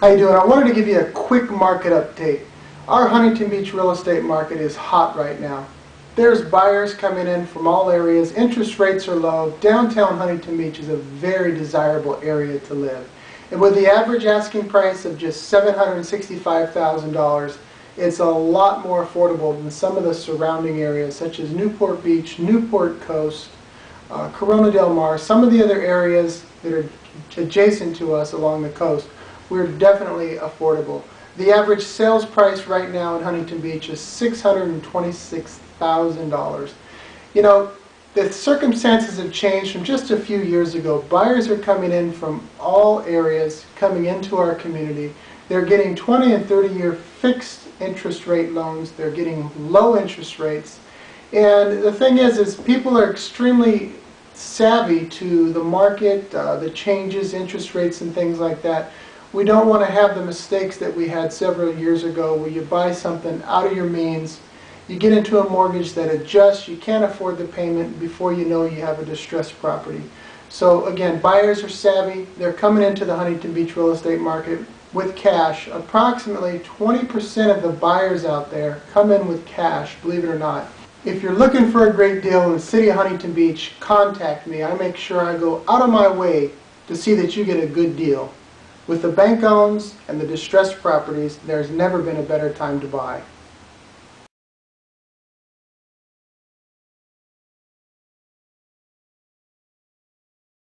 How you doing? I wanted to give you a quick market update. Our Huntington Beach real estate market is hot right now. There's buyers coming in from all areas. Interest rates are low. Downtown Huntington Beach is a very desirable area to live. And with the average asking price of just $765,000, it's a lot more affordable than some of the surrounding areas such as Newport Beach, Newport Coast, uh, Corona Del Mar, some of the other areas that are adjacent to us along the coast. We're definitely affordable. The average sales price right now in Huntington Beach is $626,000. You know, the circumstances have changed from just a few years ago. Buyers are coming in from all areas, coming into our community. They're getting 20 and 30 year fixed interest rate loans. They're getting low interest rates. And the thing is, is people are extremely savvy to the market, uh, the changes, interest rates and things like that. We don't want to have the mistakes that we had several years ago where you buy something out of your means, you get into a mortgage that adjusts, you can't afford the payment before you know you have a distressed property. So again, buyers are savvy. They're coming into the Huntington Beach real estate market with cash. Approximately 20% of the buyers out there come in with cash, believe it or not. If you're looking for a great deal in the city of Huntington Beach, contact me. I make sure I go out of my way to see that you get a good deal. With the bank owns and the distressed properties, there's never been a better time to buy.